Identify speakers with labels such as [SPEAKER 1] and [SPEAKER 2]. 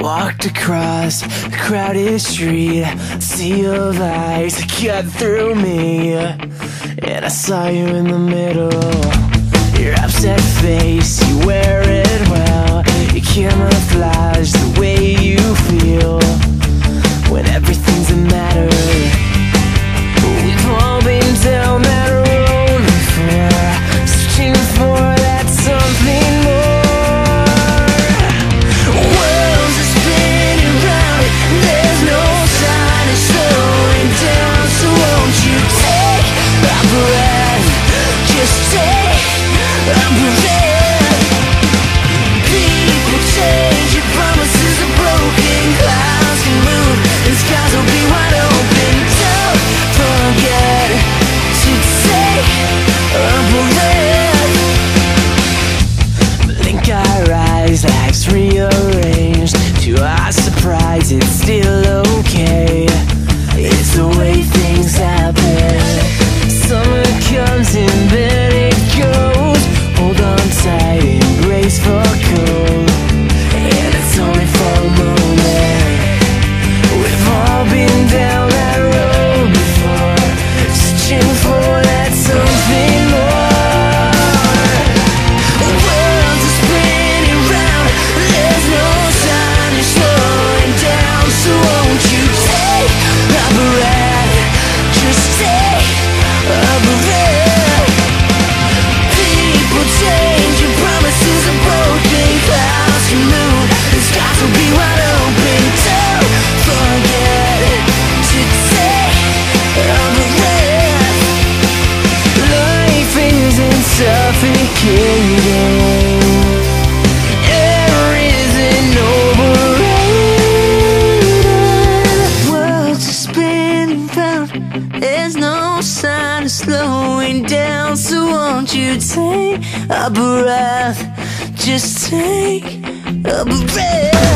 [SPEAKER 1] Walked across a crowded street, sea of lights cut through me, and I saw you in the middle. Your upset face, you. it still There's no sign of slowing down, so won't you take a breath? Just take a breath.